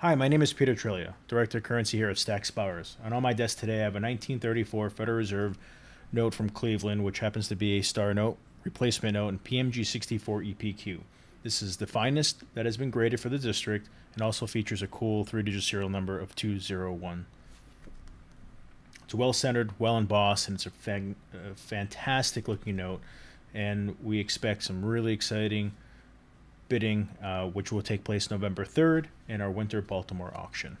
Hi, my name is Peter Treglia, Director of Currency here at Stack's Bowers. And on my desk today, I have a 1934 Federal Reserve note from Cleveland, which happens to be a star note, replacement note, and PMG 64 EPQ. This is the finest that has been graded for the district and also features a cool three digit serial number of 201. It's well centered, well embossed, and it's a, fang- a fantastic looking note. And we expect some really exciting bidding, uh, which will take place November 3rd in our winter Baltimore auction.